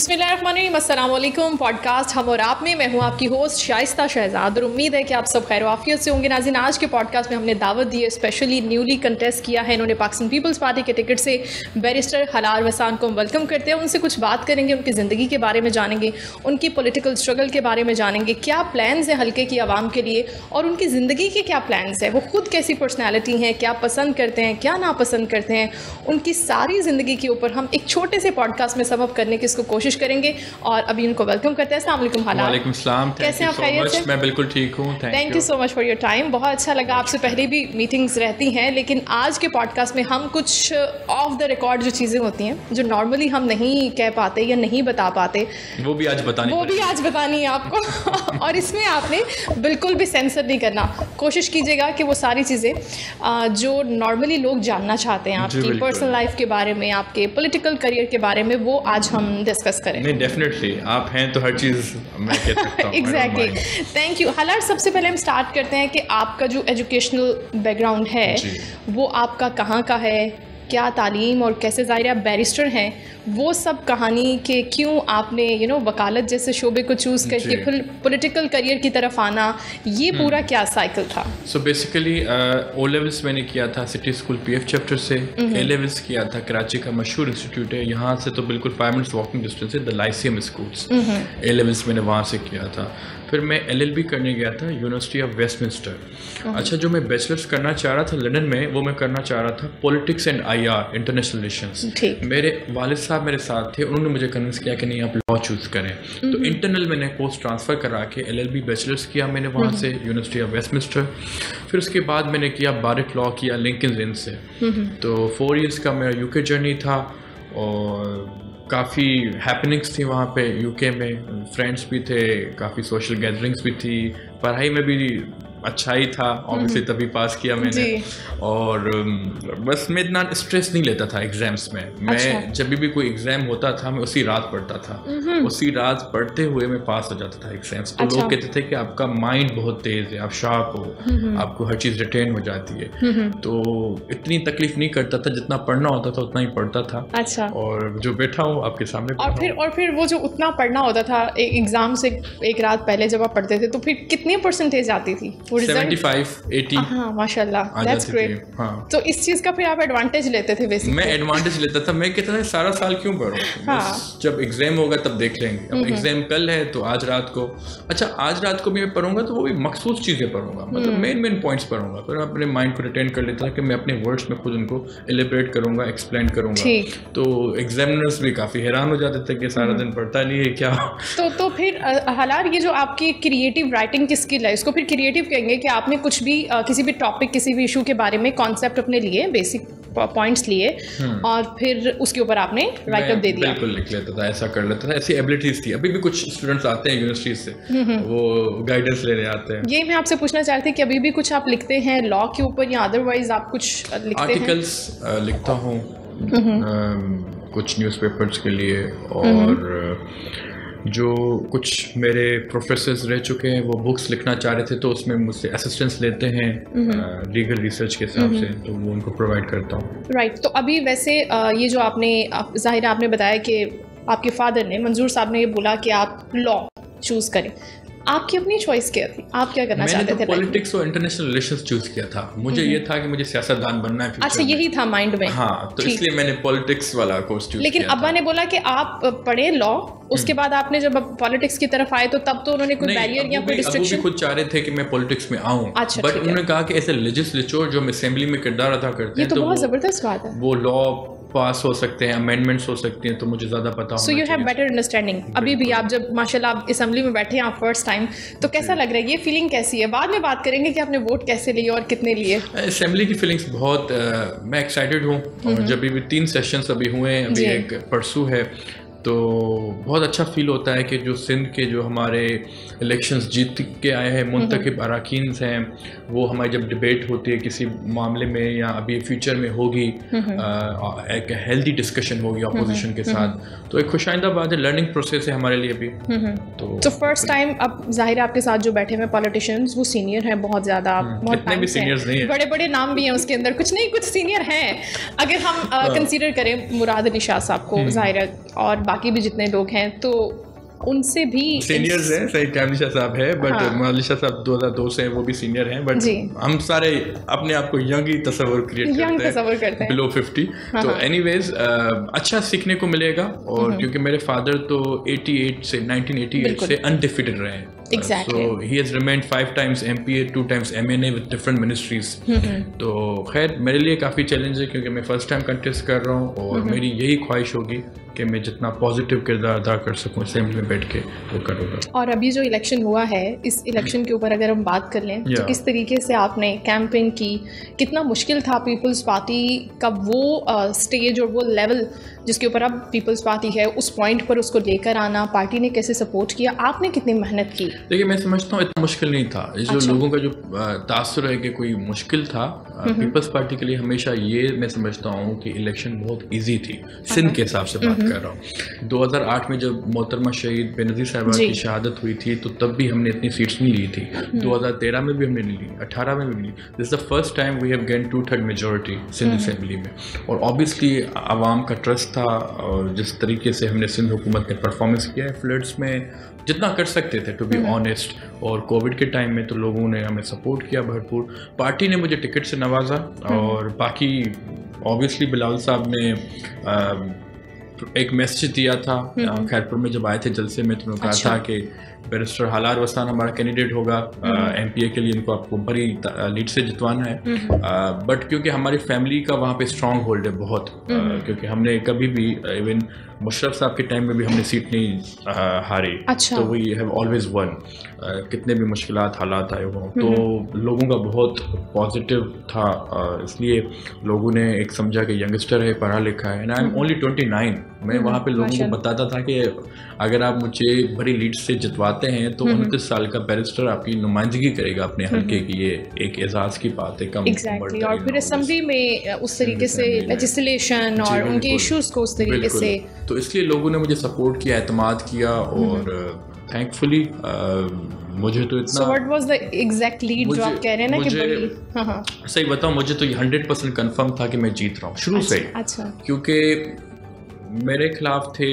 बिस्मिल्लाम podcast हम और आप में मैं हूँ आपकी होस्ट शाइस्ता शहजाद और उम्मीद है कि आप सब खैर वाफियत से होंगे। नाजिन आज के पॉडकास्ट में हमने दावत दी है, स्पेशली न्यूली कंटेस्ट किया है इन्होंने पाकिस्तान पीपल्स पार्टी के टिकट से। बैरिस्टर हलार वसान को हम वेलकम करते हैं। उनसे कुछ बात करेंगे, उनकी ज़िंदगी के बारे में जानेंगे, उनकी पोलिटिकल स्ट्रगल के बारे में जानेंगे, क्या प्लान्स हैं हल्के की आवाम के लिए और उनकी ज़िंदगी के क्या प्लान्स हैं। वो खुद कैसी पर्सनैलिटी हैं, क्या पसंद करते हैं, क्या नापसंद करते हैं, उनकी सारी ज़िंदगी के ऊपर हम एक छोटे से पॉडकास्ट में सबब करने की इसको कोशिश करेंगे और अभी उनको वेलकम करते हैं। अस्सलाम वालेकुम सलाम कैसे आप खैरियत मैं बिल्कुल ठीक हूँ thank you so much for your time बहुत अच्छा लगा आपसे पहले भी मीटिंग्स रहती हैं लेकिन आज के पॉडकास्ट में हम कुछ ऑफ़ द रिकॉर्ड जो चीज़ें होती हैं जो नॉर्मली हम नहीं कह पाते या नहीं बता पाते वो भी आज बतानी वो भी आज बतानी है आपको। और इसमें आपने बिल्कुल भी सेंसर नहीं करना। कोशिश कीजिएगा कि वो सारी चीज़ें जो नॉर्मली लोग जानना चाहते हैं आपकी पर्सनल लाइफ के बारे में आपके पॉलिटिकल करियर के बारे में वो आज हम डिस्कस करें नहीं डेफिनेटली आप हैं तो हर चीज़ मैं कह सकता हूँ एग्जैक्टली थैंक यू हालाँकि सबसे पहले हम स्टार्ट करते हैं कि आपका जो एजुकेशनल बैकग्राउंड है वो आपका कहाँ का है? क्या तालीम और कैसे ज़ाहिर आप बैरिस्टर हैं। वो सब कहानी के क्यों आपने यू नो वकालत जैसे शोबे को चूज़ करके फिर पॉलिटिकल करियर की तरफ़ आना ये हम्म। पूरा क्या साइकिल था? सो बेसिकली ओ लेवल्स मैंने किया था सिटी स्कूल पीएफ चैप्टर से ए लेवल्स किया था कराची का मशहूर इंस्टीट्यूट है यहाँ से तो बिल्कुल फाइव मिनट्स वॉकिंग डिस्टेंस है the lyceum schools A levels मैंने वहाँ से किया था। फिर मैं एलएलबी करने गया था यूनिवर्सिटी ऑफ़ वेस्टमिंस्टर अच्छा जो मैं बैचलर्स करना चाह रहा था लंदन में वो मैं करना चाह रहा था politics and IR international relation मेरे वालिद साहब मेरे साथ थे उन्होंने मुझे कन्विंस किया कि नहीं आप लॉ चूज़ करें। तो इंटरनल मैंने पोस्ट ट्रांसफ़र करा के एलएलबी बैचलर्स किया मैंने वहाँ से यूनिवर्सिटी ऑफ़ वेस्टमिंस्टर फिर उसके बाद मैंने किया बारिक लॉ किया लिंकन से। तो फोर ईयर्स का मेरा यूके जर्नी था और काफ़ी हैपनिंग्स थी वहाँ पे यूके में। फ्रेंड्स भी थे काफ़ी सोशल गैदरिंग्स भी थी। पढ़ाई में भी अच्छा ही था ऑब्वियसली तभी पास किया मैंने। और बस मैं इतना स्ट्रेस नहीं लेता था एग्ज़ाम्स में। मैं अच्छा। जब भी कोई एग्ज़ाम होता था मैं उसी रात पढ़ता था। उसी रात पढ़ते हुए मैं पास हो जाता था एग्ज़ाम्स तो अच्छा। लोग कहते थे कि आपका माइंड बहुत तेज है आप शार्प हो। आपको हर चीज़ रिटेन हो जाती है। तो इतनी तकलीफ़ नहीं करता था जितना पढ़ना होता था उतना ही पढ़ता था। अच्छा। और जो बैठा हूँ आपके सामने और फिर और फिर वो जो उतना पढ़ना होता था एग्ज़ाम से एक रात पहले जब आप पढ़ते थे तो फिर कितनी परसेंटेज आती थी? हाँ, माशाल्लाह दैट्स ग्रेट हाँ तो इस चीज़ का फिर आप एडवांटेज लेते थे बेसिकली मैं एडवांटेज लेता था। मैं कहता था सारा साल क्यों पढ़ूँ हाँ। जब एग्ज़ाम होगा तब देख लेंगे। अब एग्ज़ाम हम्म, हम्म। कल है तो आज रात को। अच्छा आज रात को भी मैं पढ़ूँगा तो वो भी मखसूस चीज़ें पढ़ूँगा। मतलब मेन मेन पॉइंट्स पढ़ूँगा। फिर अपने माइंड को रिटेन कर लेता था कि मैं अपने वर्ड्स में खुद उनको एलिब्रेट करूँगा एक्सप्लेन करूँगा। तो एग्जामिनर्स भी काफ़ी हैरान हो जाते थे कि सारा हम्म। दिन पढ़ता नहीं है क्या? तो तो फिर हालार ये जो आपकी क्रिएटिव राइटिंग की स्किल है इसको फिर क्रिएटिव कहेंगे कि आपने कुछ भी किसी भी टॉपिक किसी भी इशू के बारे में कॉन्सेप्ट अपने लिए बेसिक पॉइंट्स लिए हम्म। और फिर उसके ऊपर आपने राइटअप दे दिया। बिल्कुल लिख लेता था ऐसा कर लेता था ऐसी एबिलिटीज थी। अभी भी कुछ स्टूडेंट्स आते हैं यूनिवर्सिटी से। वो गाइडेंस लेने आते हैं। ये मैं आपसे पूछना चाह रही थी कि अभी भी कुछ आप लिखते हैं लॉ के ऊपर या अदरवाइज़ आप कुछ लिखते आर्टिकल्स लिखता हूँ। कुछ न्यूज़पेपर्स के लिए और जो कुछ मेरे प्रोफेसर रह चुके हैं वो बुक्स लिखना चाह रहे थे तो उसमें मुझसे असिस्टेंस लेते हैं लीगल रिसर्च के हिसाब से तो वो उनको प्रोवाइड करता हूँ। Right right. तो अभी वैसे ये जो आपने ज़ाहिर आपने बताया कि आपके फादर ने मंजूर साहब ने ये बोला कि आप लॉ चूज़ करें। आपकी अपनी चॉइस क्या थी? आप क्या करना चाहते तो थे पॉलिटिक्स और इंटरनेशनल रिलेशंस चूज़ किया था। मुझे ये था कि मुझे सियासतदान बनना है अच्छा यही था माइंड में। हाँ तो इसलिए मैंने पॉलिटिक्स वाला कोर्स चूज़ लेकिन अब्बा ने बोला कि आप पढ़े लॉ उसके बाद आपने जब पॉलिटिक्स की तरफ़ आए तो तब तो उन्होंने कोई बैरियर या कोई रिस्ट्रिक्शन खुद चाह रहे थे कि मैं पॉलिटिक्स में आऊँ। अच्छा बट उन्होंने कहा कि ऐसे लेजिस्लेचर जो असेंबली में किरदार अदा करते हैं तो बहुत ज़बरदस्त बात है। वो लॉ पास हो सकते हैं अमेंडमेंट्स हो सकते हैं तो मुझे ज़्यादा पता so you have better understanding अभी भी आप जब माशाल्लाह आप असम्बली में बैठे हैं आप फ़र्स्ट टाइम तो कैसा लग रहा है? ये फीलिंग कैसी है? बाद में बात करेंगे कि आपने वोट कैसे लिए और कितने लिए। असम्बली की फीलिंग्स बहुत मैं एक्साइटेड हूँ। और जब भी तीन सेशंस अभी हुए हैं अभी एक परसों है तो बहुत अच्छा फील होता है कि जो सिंध के जो हमारे इलेक्शंस जीत के आए हैं मुंतखब अरकान हैं वो हमारी जब डिबेट होती है किसी मामले में या अभी फ्यूचर में होगी एक हेल्दी डिस्कशन होगी अपोजिशन के साथ तो एक खुशाइंदा बात है लर्निंग प्रोसेस है हमारे लिए भी तो फ़र्स्ट टाइम अब ज़ाहिर आपके साथ जो बैठे हुए पॉलिटिशियंस वो सीनियर हैं बहुत ज़्यादा हम्म, भी सीनियर्स नहीं बड़े बड़े नाम भी हैं उसके अंदर कुछ नहीं कुछ सीनियर हैं। अगर हम कंसिडर हाँ। करें मुराद निशा साहब को हम्म। ज़ाहिर और बाकी भी जितने लोग हैं तो उनसे भी सीनियर्स हैं सही कैमलिशा साहब है बट हाँ। मोनालिशा साहब 2002 से हैं वो भी सीनियर हैं बट हम सारे अपने आप को यंग ही तस्वर क्रिएट करते हैं करते हैं। बिलो 50 हाँ, तो हाँ। एनीवेज अच्छा सीखने को मिलेगा और क्योंकि मेरे फादर तो 88 से 1988 बिल्कुल। से अनडिफिटेड रहे हैं Exactly. so he has remained five times MPA two times MNA with different ministries तो खैर मेरे लिए काफ़ी चैलेंज है क्योंकि मैं फ़र्स्ट टाइम कंटेस्ट कर रहा हूँ और मेरी यही ख्वाहिश होगी कि मैं जितना पॉजिटिव किरदार अदा कर सकूँ असेंबली में बैठ के वो करूँगा। और अभी जो इलेक्शन हुआ है इस इलेक्शन के ऊपर अगर हम बात कर लें तो किस तरीके से आपने कैंपेन की? कितना मुश्किल था पीपल्स पार्टी का वो स्टेज और वो लेवल जिसके ऊपर अब पीपल्स पार्टी है उस पॉइंट पर उसको लेकर आना पार्टी ने कैसे सपोर्ट किया आपने कितनी मेहनत की? देखिए मैं समझता हूँ इतना मुश्किल नहीं था। जो अच्छा। लोगों का जो तासर है कि कोई मुश्किल था पीपल्स पार्टी के लिए हमेशा ये मैं समझता हूँ कि इलेक्शन बहुत इजी थी। सिंध के हिसाब से बात कर रहा हूँ। 2008 में जब मोहतरमा शहीद बेनज़ीर साहबा। की शहादत हुई थी तो तब भी हमने इतनी सीट्स नहीं ली थी। 2013 में भी हमने नहीं ली 18 में भी ली। This the first time we have gain two third majority Sindh assembly में। और ऑब्वियसली आवाम का ट्रस्ट था और जिस तरीके से हमने सिंध हुकूमत ने परफॉर्मेंस किया है फ्लड्स में जितना कर सकते थे टू बी ऑनेस्ट और कोविड के टाइम में तो लोगों ने हमें सपोर्ट किया भरपूर. पार्टी ने मुझे टिकट से नवाजा और बाकी ऑब्वियसली बिलाल साहब ने आ, एक मैसेज दिया था खैरपुर में जब आए थे जलसे में तो उन्होंने कहा अच्छा। था कि बैरिस्टर हालार वस्तान हमारा कैंडिडेट होगा। एम पी ए के लिए इनको आपको बड़ी लीड से जितवाना है। बट क्योंकि हमारी फैमिली का वहाँ पे स्ट्रांग होल्ड है बहुत क्योंकि हमने कभी भी इवन मुशरफ साहब के टाइम में भी हमने सीट नहीं हारी। अच्छा। तो वी हैव ऑलवेज वन कितने भी मुश्किल हालात आए हों तो लोगों का बहुत पॉजिटिव था। इसलिए लोगों ने एक समझा कि यंगस्टर है पढ़ा लिखा है। And I am only twenty nine मैं वहाँ पे लोगों को बताता था कि अगर आप मुझे बड़ी लीड से जितवाते हैं तो उनतीस साल का बैरिस्टर आपकी नुमाइंदगी करेगा अपने हल्के की ये एक एजाज की बात है कम एग्जैक्टली और फिर ना। असेंबली में उस तरीके से लेजिस्लेशन और उनके। इश्यूज़ को उस तरीके से तो इसलिए लोगों ने मुझे सपोर्ट किया एतमाद किया और थैंकफुली मुझे तो इतना what was the exact lead जो आप कह रहे हैं ना कि बड़ी हाँ हाँ। सही बताऊँ मुझे तो ये हंड्रेड परसेंट कन्फर्म था कि मैं जीत रहा हूँ। शुरू से अच्छा। क्योंकि मेरे खिलाफ थे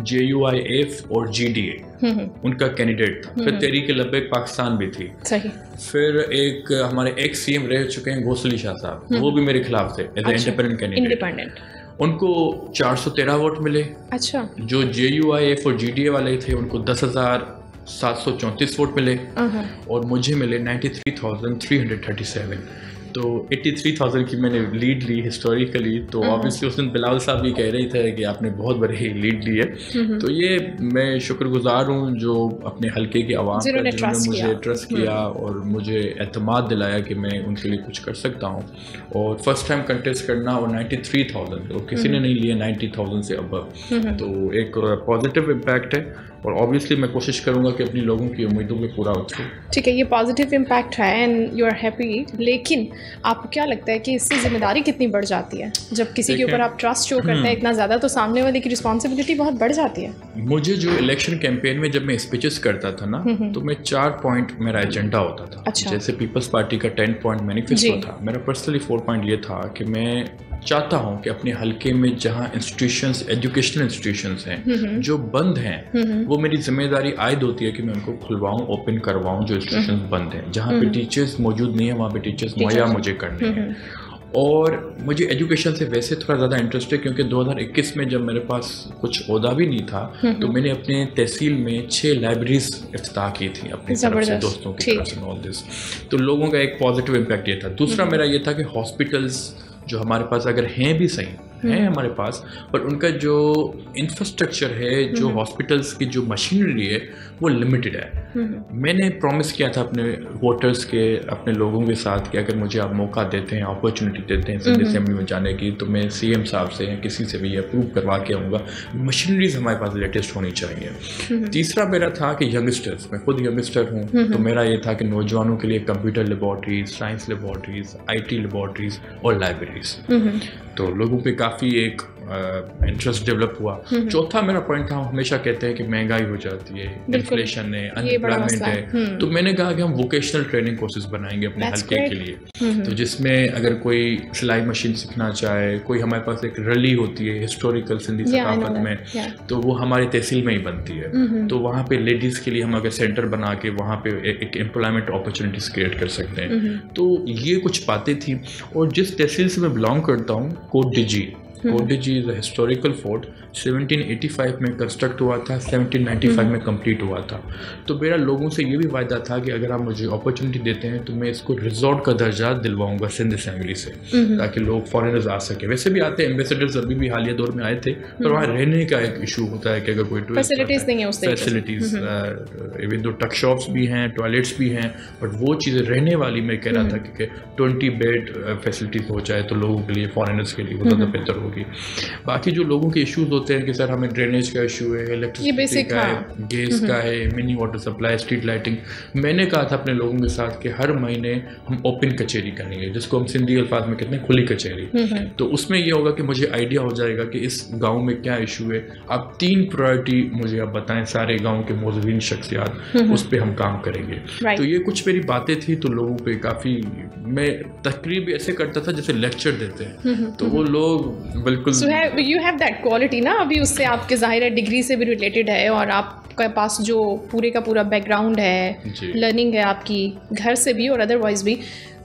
जे यू आई एफ़ और जी डी ए हम्म हम्म, उनका कैंडिडेट था। फिर तहरीक लब्बैक पाकिस्तान भी थी। सही। फिर एक हमारे एक्स सी एम रह चुके हैं घोसली शाह साहब। वो भी मेरे खिलाफ थे एज इंडिपेंडेंट कैंडिडेट इंडिपेंडेंट उनको 413 वोट मिले। अच्छा। जो जे यू आई एफ़ और जी डी ए वाले थे उनको दस हज़ार सात सौ चौंतीस वोट मिले। हाँ और मुझे मिले ninety three thousand three hundred thirty seven तो एट्टी थ्री थाउज़ेंड की मैंने लीड ली हिस्टोरिकली तो ऑब्वियसली उस दिन बिलावल साहब भी कह रहे थे कि आपने बहुत बड़ी लीड ली है। तो ये मैं शुक्रगुजार हूँ जो अपने हल्के की आवाम जिन्होंने मुझे ट्रस्ट किया और मुझे एतमाद दिलाया कि मैं उनके लिए कुछ कर सकता हूँ। और फ़र्स्ट टाइम कंटेस्ट करना और नाइन्टी थ्री थाउज़ेंड और किसी ने नहीं लिया नाइन्टी थाउज़ेंड से अब तो एक पॉजिटिव इम्पैक्ट है। और ऑब्वियसली मैं कोशिश करूँगा कि अपनी लोगों की उम्मीदों पे पूरा उतरूँ। ठीक है ये पॉजिटिव इम्पैक्ट है एंड यू आर हैप्पी लेकिन आपको क्या लगता है कि इससे ज़िम्मेदारी कितनी बढ़ जाती है? जब किसी के ऊपर आप ट्रस्ट शो करते हैं इतना ज़्यादा तो सामने वाले की रिस्पॉन्सिबिलिटी बहुत बढ़ जाती है। मुझे जो इलेक्शन कैंपेन में जब मैं स्पीचेस करता था ना तो मैं चार पॉइंट मेरा एजेंडा होता था। अच्छा। जैसे पीपल्स पार्टी का टेन पॉइंट मैनिफेस्टो था। मेरा पर्सनली फोर पॉइंट ये था कि मैं चाहता हूँ कि अपने हल्के में जहाँ इंस्टीट्यूशंस एजुकेशनल इंस्टीट्यूशंस हैं जो बंद हैं वो मेरी ज़िम्मेदारी आयद होती है कि मैं उनको खुलवाऊँ ओपन करवाऊँ जो इंस्टीट्यूशन बंद हैं। जहाँ पे टीचर्स मौजूद नहीं है वहाँ पे टीचर्स मुहैया मुझे करने हैं। और मुझे एजुकेशन से वैसे थोड़ा ज़्यादा इंटरेस्ट है क्योंकि 2021 में जब मेरे पास कुछ अहदा भी नहीं था तो मैंने अपने तहसील में छः लाइब्रेरीज इफ्ताह की थी अपने तरफ़ से दोस्तों की। तरफ़ से ऑल दिस तो लोगों का एक पॉजिटिव इम्पैक्ट ये था। दूसरा मेरा ये था कि हॉस्पिटल्स जो हमारे पास अगर हैं भी सही हैं हमारे पास पर उनका जो इंफ्रास्ट्रक्चर है जो हॉस्पिटल्स की जो मशीनरी है वो लिमिटेड है। मैंने प्रॉमिस किया था अपने वोटर्स के अपने लोगों के साथ कि अगर मुझे आप मौका देते हैं अपॉर्चुनिटी देते हैं सिंध असेंबली में जाने की तो मैं सीएम साहब से या किसी से भी अप्रूव करवा के आऊँगा। मशीनरीज हमारे पास लेटेस्ट होनी चाहिए। तीसरा मेरा था कि यंगस्टर्स मैं खुद यंगस्टर हूँ तो मेरा ये था कि नौजवानों के लिए computer laboratories science laboratories IT T लेबॉर्ट्रीज और लाइब्रेरीज तो लोगों पे काफ़ी एक इंटरेस्ट डेवलप हुआ। चौथा मेरा पॉइंट था हम हमेशा कहते हैं कि महँगाई हो जाती है। इन्फ्लेशन है अनएम्प्लॉयमेंट है। हम्म। तो मैंने कहा कि हम वोकेशनल ट्रेनिंग कोर्सेज बनाएँगे अपने हल्के के लिए। तो जिसमें अगर कोई सिलाई मशीन सीखना चाहे कोई हमारे पास एक रली होती है हिस्टोरिकल सिंधी सकाफत में तो वो हमारी तहसील में ही बनती है। तो वहाँ पे लेडीज़ के लिए हम अगर सेंटर बना के वहाँ पे एक एम्प्लॉयमेंट अपॉर्चुनिटीज़ क्रिएट कर सकते हैं। तो ये कुछ बातें थी। और जिस तहसील से मैं बिलोंग करता हूँ Kot Diji Kot Diji is a historical fort 1785 में कंस्ट्रक्ट हुआ था 1795 में कंप्लीट हुआ था। तो मेरा लोगों से ये भी वायदा था कि अगर आप मुझे अपॉर्चुनिटी देते हैं तो मैं इसको रिजॉर्ट का दर्जा दिलवाऊँगा सिंध असेंबली से ताकि लोग फॉरेनर्स आ सके। वैसे भी आते हैं एम्बेसडर्स अभी भी हालिया दौर में आए थे पर वहाँ रहने का एक इशू होता है कि अगर कोई है, नहीं है उस फैसिलिटीज़ इवन दो टक शॉप्स भी हैं टॉयलेट्स भी हैं बट वो चीज़ें रहने वाली मैं कह रहा था कि ट्वेंटी बेड फैसिलिटीज़ हो जाए तो लोगों के लिए फॉरेनर्स के लिए वो ज़्यादा बेहतर होगी। बाकी जो लोगों के इशूज़ होते हैं कि सर हमें ड्रेनेज का इशू है इलेक्ट्रिसिटी का हाँ। है। गैस का है mini water supply street lighting मैंने कहा था अपने लोगों के साथ कि हर महीने हम ओपन कचहरी करेंगे जिसको हम सिंधी अल्फाज में कहते हैं खुली कचहरी। तो उसमें यह होगा कि मुझे आइडिया हो जाएगा कि इस गाँव में क्या इशू है। आप तीन प्रायोरिटी मुझे आप बताएँ सारे गाँव के मौजूद शख्सियात उस पर हम काम करेंगे। तो ये कुछ मेरी बातें थी तो लोगों पर काफ़ी मैं तकरीब ऐसे करता था जैसे लेक्चर देते हैं। तो वो लोग बिल्कुल यू हैव दैट क्वालिटी ना? अभी उससे आपके ज़ाहिर है डिग्री से भी रिलेटेड है और आपके पास जो पूरे का पूरा बैकग्राउंड है लर्निंग है आपकी घर से भी और अदरवाइज़ भी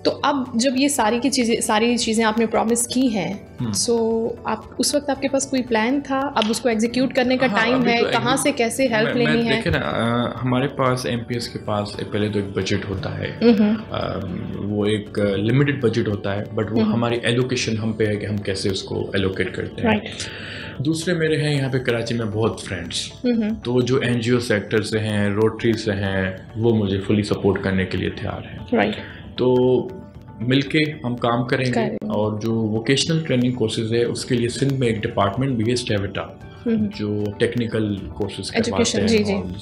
तो अब जब ये सारी की चीज़ें सारी चीज़ें आपने प्रॉमिस की हम्म। हैं सो so, आप उस वक्त आपके पास कोई प्लान था? अब उसको एग्जीक्यूट करने का हाँ, टाइम अभी है तो कहाँ से कैसे हेल्प लेनी मैं है? देखे ना हमारे पास एमपीएस के पास एक- पहले तो एक बजट होता है। हम्म, अ, वो एक लिमिटेड बजट होता है बट वो हमारी एलोकेशन हम पे है कि हम कैसे उसको एलोकेट करते हैं। दूसरे मेरे हैं यहाँ पे कराची में बहुत फ्रेंड्स तो जो एन सेक्टर से हैं रोटरी से हैं वो मुझे फुली सपोर्ट करने के लिए तैयार हैं राइट तो मिलके हम काम करेंगे। और जो वोकेशनल ट्रेनिंग कोर्सेज है उसके लिए सिंध में एक डिपार्टमेंट भी है स्टेविटा जो टेक्निकल कोर्सेज करवाते। हैं।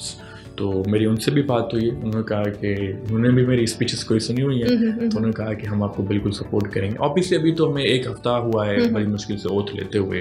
तो मेरी उनसे भी बात हुई उन्होंने कहा कि उन्होंने भी मेरी स्पीचेस कोई सुनी हुई है तो उन्होंने कहा कि हम आपको बिल्कुल सपोर्ट करेंगे। ऑब्वियसली अभी तो हमें एक हफ़्ता हुआ है बड़ी मुश्किल से ओथ लेते हुए।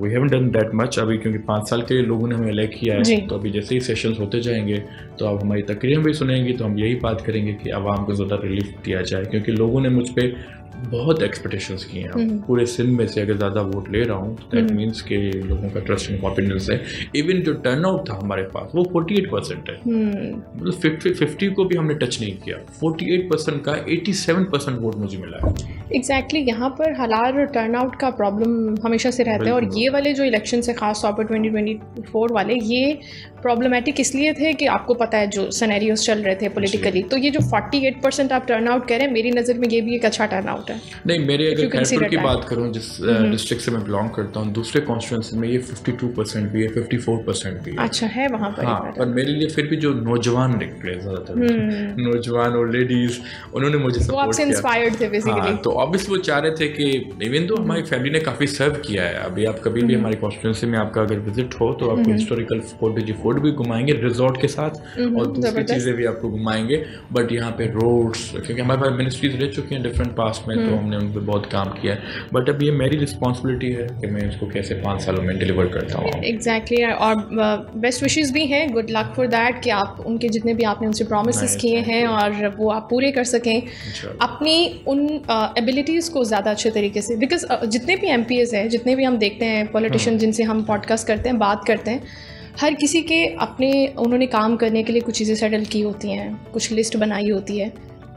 We haven't done that much अभी क्योंकि पाँच साल के लिए लोगों ने हमें इलेक्ट किया है तो अभी जैसे ही सेशन होते जाएँगे तो आप हमारी तकरीरें भी सुनेंगी तो हम यही बात करेंगे कि आवाम को ज़्यादा रिलीफ दिया जाए क्योंकि लोगों ने मुझ पर बहुत एक्सपेक्टेशंस की हैं। पूरे सिंध में से अगर ज़्यादा वोट ले रहा हूँ तो दैट मीन्स के लोगों का ट्रस्ट एंड कॉन्फिडेंस है। इवन जो टर्न आउट था हमारे पास वो 48 परसेंट है। हम्म, मतलब फिफ्टी को भी हमने टच नहीं किया। 48 परसेंट का 87 परसेंट वोट मुझे मिला है। एग्जैक्टली exactly, यहाँ पर हालात टर्न आउट का प्रॉब्लम हमेशा से रहता है। और ये वाले जो इलेक्शन है खास तौर पर 2024 वाले ये प्रॉब्लमेटिक इसलिए थे कि आपको पता है जो सनेरियोज चल रहे थे पॉलिटिकली तो ये जो 48 परसेंट आप टर्नआउट कह रहे हैं मेरी नज़र में ये भी एक अच्छा टर्नआउट है। नहीं मेरे अगर खैरपुर की बात करूँ जिस डिस्ट्रिक्ट से मैं बिलोंग करता हूँ दूसरे कॉन्स्टिट्यूंसी में ये 52 परसेंट भी है 54 परसेंट भी है। अच्छा है वहाँ पर हाँ पर मेरे लिए फिर भी जो नौजवान निकले ज़्यादातर नौजवान और लेडीज़ उन्होंने मुझे सपोर्ट आपसे इंस्पायर्ड थे बेसिकली हाँ तो ऑब्वियसली वो चाह रहे थे कि इवन तो हमारी फैमिली ने काफ़ी सर्व किया है अभी आप कभी भी हमारी कॉन्स्टिट्यूंसी में आपका अगर विज़िट हो तो आपको हिस्टोरिकल फोर्ट फोर्ट भी घुमाएँगे रिजॉर्ट के साथ और दूसरी चीज़ें भी आपको घुमाएँगे बट यहाँ पे रोड्स क्योंकि हमारे पास मिनिस्ट्रीज रह चुकी हैं डिफरेंट पास में तो हमने उन पर बहुत काम किया है। बट अब ये मेरी रिस्पॉन्सिबिलिटी है कि मैं इसको कैसे पाँच सालों में डिलीवर करता हूँ। एग्जैक्टली और बेस्ट विशेज़ भी हैं गुड लक फॉर दैट कि आप उनके जितने भी आपने उनसे प्रोमिस किए हैं और वो आप पूरे कर सकें। अपनी उन एबिलिटीज़ को ज़्यादा अच्छे तरीके से बिकॉज़ जितने भी एमपीएस हैं जितने भी हम देखते हैं पॉलिटिशियन जिनसे हम पॉडकास्ट करते हैं बात करते हैं हर किसी के अपने, उन्होंने काम करने के लिए कुछ चीज़ें सेटल की होती हैं, कुछ लिस्ट बनाई होती है।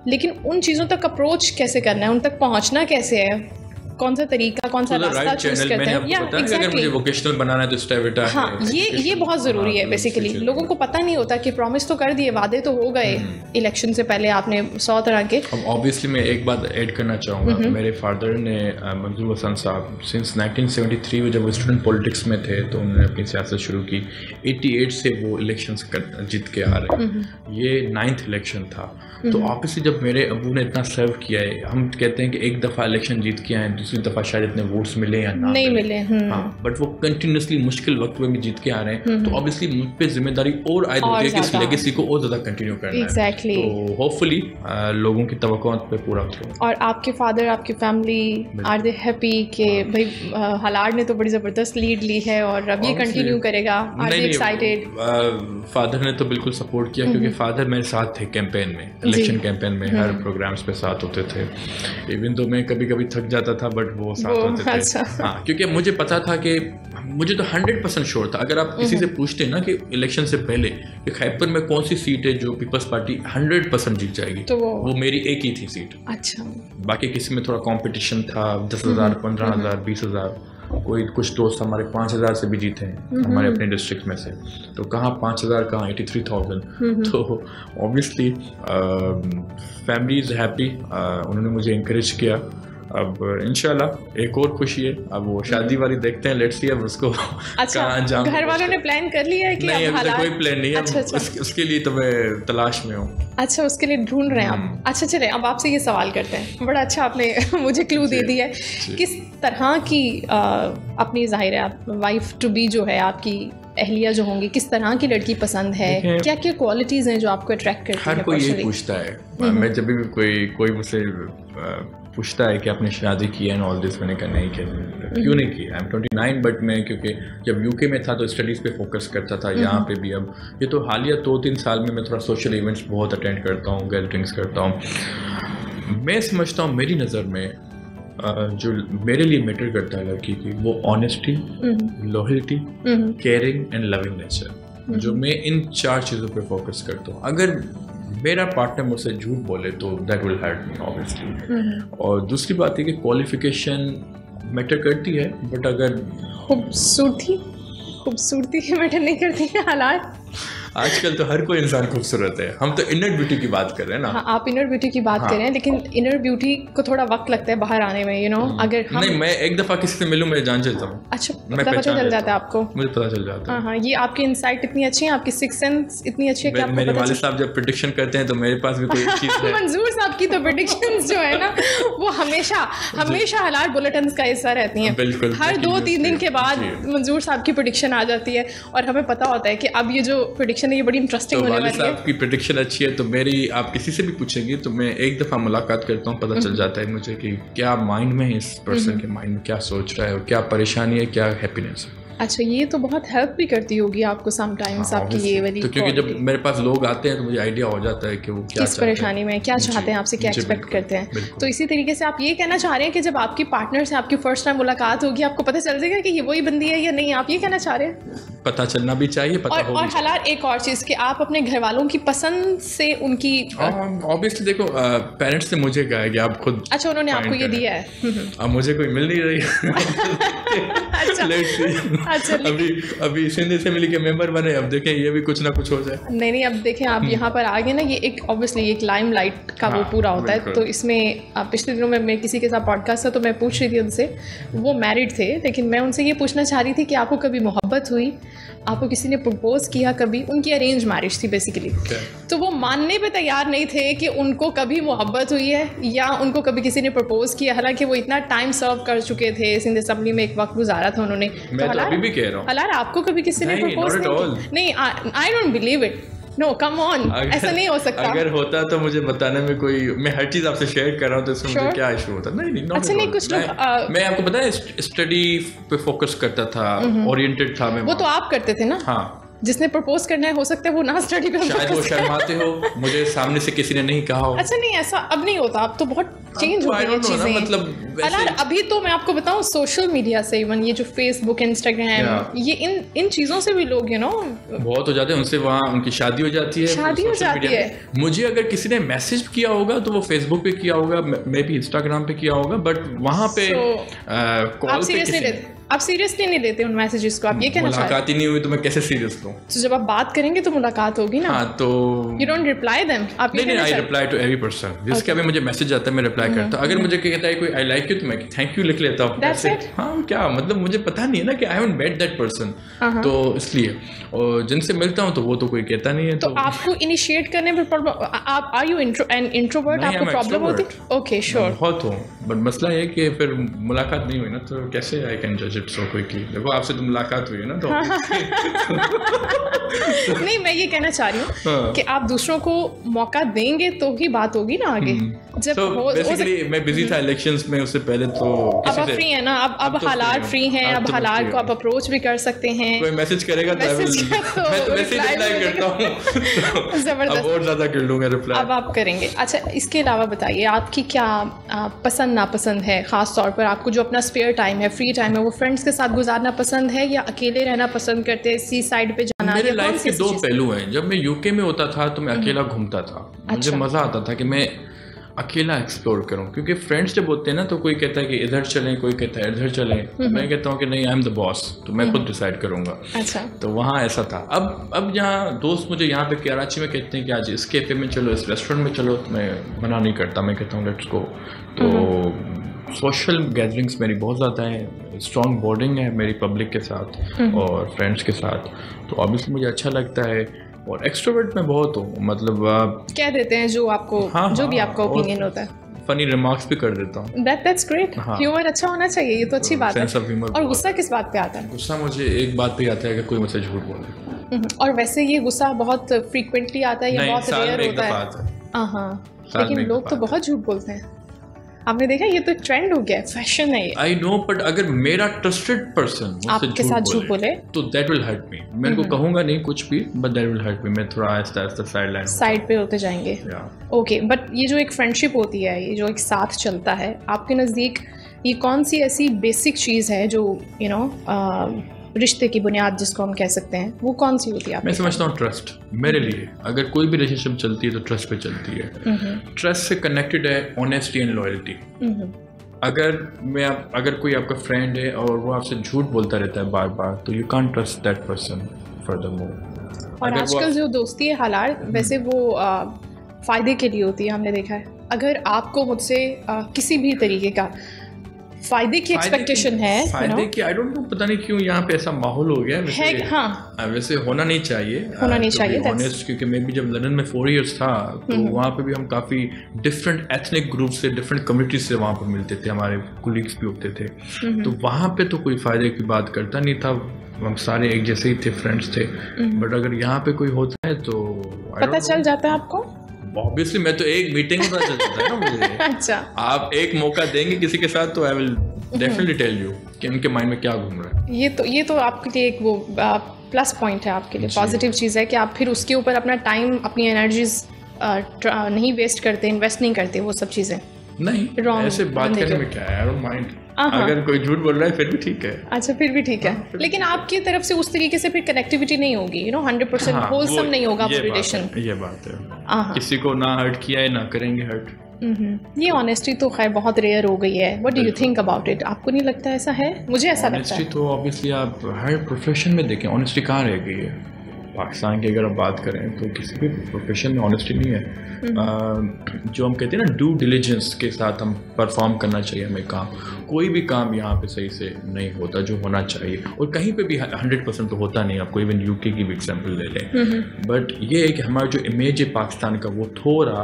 लेकिन उन चीज़ों तक अप्रोच कैसे करना है? उन तक पहुँचना कैसे है? कौन सा तरीका कौन सा रास्ता चूज़ करते हैं? या अगर मुझे वोकेशनल बनाना है तो स्टेविटा हाँ ये ये बहुत ज़रूरी है बेसिकली लोगों को पता नहीं होता कि प्रॉमिस तो कर दिए वादे तो हो गए। हम्म। इलेक्शन से पहले आपने सौ तरह के अब ऑब्वियसली मैं एक बात ऐड करना चाहूँगा। मेरे फादर ने मंजूर हसन साहब सिंस 1973 में जब वो स्टूडेंट पॉलिटिक्स में थे तो उन्होंने अपनी सियासत शुरू की। 88 से वो इलेक्शंस जीत के आ रहे हैं। ये नाइन्थ इलेक्शन था। तो ऑब्वियसली जब मेरे अबू ने इतना सर्व किया है हम कहते हैं कि एक दफ़ा इलेक्शन जीत के आए दूसरी दफ़ा शायद इतने वोट्स मिले या ना नहीं मिले। हम्म। हाँ बट वो कंटिन्यूसली मुश्किल वक्त में भी जीत के आ रहे हैं। तो ऑब्वियसली मुझ पे ज़िम्मेदारी और आयद होती है कि इस लेगेसी को और ज़्यादा कंटिन्यू करना Exactly. है तो होपफुली लोगों की तो पे पूरा उतरूँ। और आपके फादर आपकी फैमिली आर दे हैप्पी कि भाई हलार ने तो बड़ी ज़बरदस्त लीड ली है और अब ये कंटिन्यू करेगा? आर दे एक्साइटेड फादर ने तो बिल्कुल सपोर्ट किया क्योंकि फादर मेरे साथ थे कैंपेन में इलेक्शन कैंपेन में हर प्रोग्राम्स पे साथ होते थे। इवन तो मैं कभी कभी थक जाता था बट वो साथ वो, होते थे। अच्छा। हाँ क्योंकि मुझे पता था कि मुझे तो हंड्रेड परसेंट श्योर था। अगर आप किसी से पूछते ना कि इलेक्शन से पहले कि खैबर में कौन सी सीट है जो पीपल्स पार्टी हंड्रेड परसेंट जीत जाएगी तो वो वो मेरी एक ही थी सीट अच्छा। बाकी किसी में थोड़ा कंपटीशन था दस हज़ार पंद्रह हज़ार बीस हज़ार कोई कुछ दोस्त हमारे पाँच हज़ार से भी जीते हैं हमारे अपने डिस्ट्रिक्ट में से। तो कहाँ पाँच हज़ार कहाँ एटी थ्री थाउज़ेंड तो ऑब्वियसली फैमिली इज़ हैप्पी उन्होंने मुझे इंकरेज किया। अब इनशाला एक और खुशी है। अब वो शादी वाली देखते हैं लेट्स सी अब उसको अच्छा कहाँ घर वालों ने प्लान कर लिया है कि नहीं अब अभी तक कोई प्लान नहीं है। अच्छा अच्छा। उस, उसके लिए तो मैं तलाश में हूँ। अच्छा उसके लिए ढूंढ रहे हैं हम्म। आप अच्छा चले अब आपसे ये सवाल करते हैं। बड़ा अच्छा आपने मुझे क्लू दे दिया है। किस तरह की अपनी ज़ाहिर है वाइफ टू बी जो है आपकी अहलिया जो होंगी किस तरह की लड़की पसंद है? क्या क्या क्वालिटीज़ हैं जो आपको अट्रैक्ट करती हर है कोई ये पूछता है। मैं जब भी कोई कोई मुझसे पूछता है कि आपने शादी की है ऑल दिस मैंने कहा नहीं किया क्यों नहीं किया? I am twenty nine but मैं क्योंकि जब यूके में था तो स्टडीज़ पे फोकस करता था यहाँ पे भी अब। ये तो हालिया दो तीन साल में मैं थोड़ा सोशल इवेंट्स बहुत अटेंड करता हूँ गैदरिंग्स करता हूँ। मैं समझता हूँ मेरी नज़र में जो मेरे लिए मैटर करता है लड़की की वो honesty hmm, loyalty hmm, caring and loving nature जो मैं इन चार चीज़ों पे फोकस करता हूँ। अगर मेरा पार्टनर मुझसे झूठ बोले तो that will hurt me obviously. और दूसरी बात है कि क्वालिफिकेशन मैटर करती है बट अगर खूबसूरती खूबसूरती मैटर नहीं करती है हालात आजकल तो हर कोई इंसान खूबसूरत है। हम तो इनर ब्यूटी की बात कर रहे हैं ना। हाँ आप इनर ब्यूटी की बात हाँ। कर रहे हैं लेकिन इनर ब्यूटी को थोड़ा वक्त लगता है बाहर आने में यू नो अगर हम नहीं मैं एक दफ़ा किसी से मिलूँ मैं जान जाता हूँ। अच्छा मैं पता चल जाता है आपको। मुझे पता चल जाता है। हाँ हाँ ये आपकी इंसाइट इतनी अच्छी है आपकी सिक्स सेंस इतनी अच्छी है कि मेरे वाले साहब जब प्रिडिक्शन करते हैं तो मेरे पास भी कोई चीज़ है। मंजूर साहब की तो प्रिडिक्शंस जो है ना वो हमेशा हमेशा हालात बुलेटिन का हिस्सा रहती हैं। बिल्कुल, हर दो तीन दिन के बाद मंजूर साहब की प्रिडिक्शन आ जाती है और हमें पता होता है कि अब ये जो प्रिडिक्शन है ये बड़ी इंटरेस्टिंग तो होने वाली है। आपकी की प्रिडिक्शन अच्छी है तो मेरी आप किसी से भी पूछेंगे तो मैं एक दफ़ा मुलाकात करता हूँ पता हम्म। चल जाता है मुझे कि क्या माइंड में है इस पर्सन के माइंड में क्या सोच रहा है और क्या परेशानी है क्या हैप्पीनेस है। अच्छा ये तो बहुत हेल्प भी करती होगी आपको समटाइम्स हाँ, आपकी ये। वाली तो क्योंकि जब मेरे पास लोग आते हैं तो मुझे आइडिया हो जाता है कि वो क्या किस परेशानी में क्या चाहते हैं आपसे क्या एक्सपेक्ट करते हैं। तो इसी तरीके से आप ये कहना चाह रहे हैं कि जब आपकी पार्टनर से आपकी फ़र्स्ट टाइम मुलाकात होगी आपको पता चल जाएगा कि ये वही बंदी है या नहीं आप ये कहना चाह रहे हैं? पता चलना भी चाहिए पता और हो और हालात एक और चीज़ कि आप अपने घर वालों की पसंद से उनकी ऑब्वियसली देखो पेरेंट्स ने मुझे कहा है कि आप खुद अच्छा उन्होंने आपको ये दिया है। अब मुझे कोई मिल नहीं रही। अच्छा। लेकिन- अभी अभी सिंध असेंबली के मेंबर बने अब देखें ये भी कुछ ना कुछ हो जाए। नहीं नहीं अब देखें आप यहाँ पर आगे ना ये एक ऑब्वियसली एक लाइम लाइट का हाँ, वो हम्म। हाँ, पूरा होता है। तो इसमें पिछले दिनों में मैं किसी के साथ पॉडकास्ट था तो मैं पूछ रही थी उनसे वो मैरिड थे लेकिन मैं उनसे ये पूछना चाह रही थी कि आपको कभी मोहब्बत हुई? आपको किसी ने प्रपोज किया कभी? उनकी अरेंज मैरिज थी बेसिकली तो वो मानने पर तैयार नहीं थे कि उनको कभी मोहब्बत हुई है या उनको कभी किसी ने प्रपोज किया। हालाँकि वो इतना टाइम सर्व कर चुके थे सिंध असेंबली में एक वक्त गुजारा था उन्होंने। तो हालात- अभी भी कह रहा हूँ। अलार आपको कभी किसी ने नहीं, प्रपोज नहीं नहीं I don't believe it no come on ऐसा नहीं हो सकता। अगर होता तो मुझे बताने में कोई मैं हर चीज़ आपसे शेयर कर रहा हूँ तो इसमें Sure. मुझे क्या इशू होता? नहीं नहीं अच्छा, नहीं. कुछ लोग, मैं, मैं आपको पता है स्टडी पे फोकस करता था ओरिएंटेड था मैं वो तो आप करते थे ना? हाँ। जिसने प्रपोज करना है हो सकता है वो ना स्टडी पे शायद वो शर्माते हो। मुझे सामने से किसी ने नहीं कहा हो। अच्छा नहीं ऐसा अब नहीं होता। अब तो बहुत चेंज हो गई है ना, चीज़ें। मतलब अलार अभी तो मैं आपको बताऊँ सोशल मीडिया से इवन ये जो फेसबुक इंस्टाग्राम ये इन इन चीज़ों से भी लोग यू नो बहुत हो जाते हैं उनसे वहाँ उनकी शादी हो जाती है शादी हो जाती है। मुझे अगर किसी ने मैसेज किया होगा तो वो फेसबुक पे किया होगा मे भी इंस्टाग्राम पे किया होगा बट वहाँ पे कॉल पे आप सीरियसली नहीं लेते उन मैसेजेस को? आप ये कहना चाहते मुलाकात ही नहीं हुई तो मैं कैसे सीरियस लूँ तो जब आप बात करेंगे तो मुलाकात होगी ना? हाँ तो यू डोंट रिप्लाई देम आप नहीं I reply to every person जिसका भी मुझे मैसेज आता है मैं रिप्लाई करता हूँ। अगर मुझे कहता है कोई आई लाइक यू तो मैं थैंक यू लिख लेता हूँ। Mm-hmm. हाँ क्या? मतलब मुझे पता नहीं है ना कि I haven't met that person. तो इसलिए। और जिनसे मिलता हूँ तो वो तो कोई कहता नहीं है तो तो आपको इनिशिएट करने में प्रॉब्लम आप आर यू एन इंट्रोवर्ट आपको प्रॉब्लम होती? ओके श्योर बहुत हूँ। बट मसला ये है कि फिर मुलाकात नहीं हुई ना तो कैसे आई कैन जज इट so quickly. देखो आपसे तो मुलाकात हुई है ना तो नहीं मैं ये कहना चाह रही हूँ हाँ। कि आप दूसरों को मौका देंगे तो ही बात होगी ना आगे जब तो हो, basically हो मैं बिज़ी था इलेक्शंस में उससे पहले तो अब आप फ्री है ना? अब अब तो हालात फ्री हूँ। अब तो हालात को आप अप्रोच भी कर सकते हैं। कोई मैसेज करेगा तो मैं तो reply रिप्लाई करता हूँ। ज़बरदस्त। अब और ज़्यादा कर लूँगा रिप्लाई अब आप करेंगे। अच्छा इसके अलावा बताइए आपकी क्या पसंद नापसंद है? ख़ास तौर पर आपको जो अपना स्पेयर टाइम है फ्री टाइम है वो फ्रेंड्स के साथ गुजारना पसंद है या अकेले रहना पसंद करते हैं सी साइड पे जाना? मेरे लाइफ के दो पहलू हैं। जब मैं यूके में होता था तो मैं अकेला घूमता था। मुझे अच्छा। मज़ा आता था कि मैं अकेला एक्सप्लोर करूँ। क्योंकि फ्रेंड्स जब होते हैं ना तो कोई कहता है कि इधर चलें कोई कहता है इधर चलें। तो मैं कहता हूँ कि नहीं आई एम द बॉस तो मैं खुद डिसाइड करूँगा। अच्छा। तो वहाँ ऐसा था। अब अब यहाँ दोस्त मुझे यहाँ पे कराची में कहते हैं कि आज इस कैफ़े में चलो इस रेस्टोरेंट में चलो तो मैं मना नहीं करता मैं कहता हूँ लेट्स गो तो सोशल गैदरिंग्स मेरी बहुत ज़्यादा है। स्ट्रॉन्ग बॉन्डिंग है मेरी पब्लिक के साथ और फ्रेंड्स के साथ। तो ऑब्वियसली मुझे अच्छा लगता है। और एक्सट्रोवर्ट में बहुत हूँ मतलब कह देते हैं जो आपको हाँ, जो भी हाँ, आपका ओपिनियन होता है? फनी रिमार्क्स भी कर देता हूँ। दैट दैट्स ग्रेट हाँ। ह्यूमर अच्छा होना चाहिए ये तो अच्छी बात है। और गुस्सा किस बात पे आता है? गुस्सा मुझे एक बात पे आता है कि कोई मुझसे झूठ बोले हम्म, और वैसे ये गुस्सा बहुत फ्रीक्वेंटली आता है या बहुत रेयर होता है? हाँ। हाँ लेकिन लोग तो बहुत झूठ बोलते हैं। आपने देखा ये तो ट्रेंड हो गया फ़ैशन है ये। आई नो बट अगर मेरा ट्रस्टेड पर्सन आपके साथ झूठ बोले तो दैट विल हर्ट मी मैं हम्म। उनको कहूँगा नहीं कुछ भी but that will hurt me मैं थोड़ा Aahista Aahista side line side पे होते जाएँगे। ओके बट ये जो एक फ्रेंडशिप होती है ये जो एक साथ चलता है आपके नज़दीक ये कौन सी ऐसी बेसिक चीज़ है जो यू नो रिश्ते की बुनियाद जिसको हम कह सकते हैं वो कौन सी होती है मैं समझता हूँ ट्रस्ट मेरे लिए। अगर कोई भी रिलेशनशिप चलती है तो ट्रस्ट पे चलती है। हम्म, ट्रस्ट से कनेक्टेड है ऑनेस्टी एंड लॉयल्टी हम्म, अगर मैं आप, अगर कोई आपका फ्रेंड है और वो आपसे झूठ बोलता रहता है बार बार तो you can trust that person for the more और आजकल जो दोस्ती है हालात वैसे वो आ, फ़ायदे के लिए होती है हमने देखा है। अगर आपको मुझसे किसी भी तरीके का फ़ायदे की एक्सपेक्टेशन है you फ़ायदे know, की आई डोंट नो पता नहीं क्यों यहाँ पे ऐसा माहौल हो गया वैसे- है हाँ हाँ, वैसे होना नहीं चाहिए होना नहीं चाहिए, ऑनेस्ट क्योंकि मैं भी जब लंदन में फोर इयर्स था तो। वहाँ पे भी हम काफ़ी डिफरेंट एथनिक ग्रुप से डिफरेंट कम्युनिटी से वहाँ पर मिलते थे हमारे कुलीग्स भी होते थे। तो वहाँ पे तो कोई फ़ायदे की बात करता नहीं था हम सारे एक जैसे ही थे फ्रेंड्स थे बट अगर यहाँ पे कोई होता है तो। पता चल जाता है आपको. ऑब्वियसली मैं तो एक मीटिंग में पता चल जाता है ना मुझे। अच्छा। आप एक मौका देंगे किसी के साथ तो I will definitely tell you कि उनके माइंड में क्या घूम रहा है। ये तो ये तो आपके लिए एक वो प्लस पॉइंट है आपके लिए पॉजिटिव चीज़ है कि आप फिर उसके ऊपर अपना टाइम अपनी एनर्जीज नहीं वेस्ट करते इन्वेस्ट नहीं करते वो सब चीज़ें। नहीं ऐसे बात करने में क्या है? I don't mind. अगर कोई झूठ बोल रहा है फिर भी ठीक है। अच्छा फिर भी ठीक है। लेकिन आपकी तरफ़ से उस तरीके से फिर कनेक्टिविटी नहीं होगी यू नो हंड्रेड परसेंट हाँ, होलसम नहीं होगा ये बात रिलेशन है, ये बात है। हाँ किसी को ना हर्ट किया है ना करेंगे हर्ट ये ऑनेस्टी तो खैर बहुत रेयर हो गई है। What do you think about it आपको नहीं लगता ऐसा है? मुझे ऐसा लगता है। तो ऑब्वियसली आप हर प्रोफेशन में देखें ऑनेस्टी कहाँ रह गई है? पाकिस्तान की अगर आप बात करें तो किसी भी प्रोफेशन में ऑनेस्टी नहीं है। हम्म। जो हम कहते हैं ना ड्यू डिलीजेंस के साथ हम परफॉर्म करना चाहिए हमें काम। कोई भी काम यहाँ पे सही से नहीं होता जो होना चाहिए। और कहीं पे भी हंड्रेड परसेंट तो होता नहीं आपको इवन यूके की भी एग्ज़ाम्पल ले हम्म, लें बट ये है कि हमारा जो इमेज है पाकिस्तान का वो थोड़ा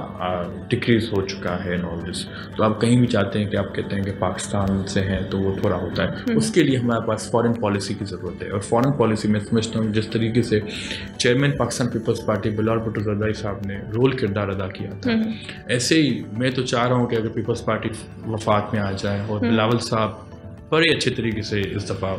डिक्रीज हो चुका है इन ऑल दिस तो आप कहीं भी चाहते हैं कि आप कहते हैं कि पाकिस्तान से हैं तो वो थोड़ा होता है। उसके लिए हमारे पास फॉरेन पॉलिसी की ज़रूरत है। और फॉरेन पॉलिसी में समझता हूँ जिस तरीके से chairman Pakistan Peoples Party Bilal Bhutto Zardari sahab ने रोल किरदार अदा किया था। ऐसे ही मैं तो चाह रहा हूँ कि अगर पीपल्स पार्टी वफात में आ जाए और बिलावल साहब बड़े अच्छे तरीके से इस दफ़ा